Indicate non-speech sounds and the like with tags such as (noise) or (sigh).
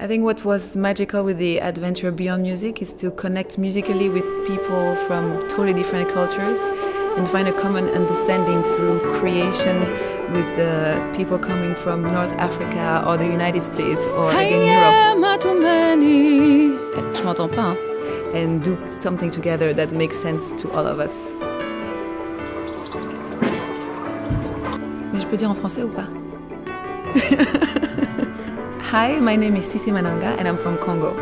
I think what was magical with the adventure beyond music is to connect musically with people from totally different cultures and find a common understanding through creation with the people coming from North Africa or the United States or again Europe. Eh, Je m'entends pas. And do something together that makes sense to all of us. Mais je peux dire en français ou pas (laughs) Hi, my name is Syssi Mananga and I'm from Congo.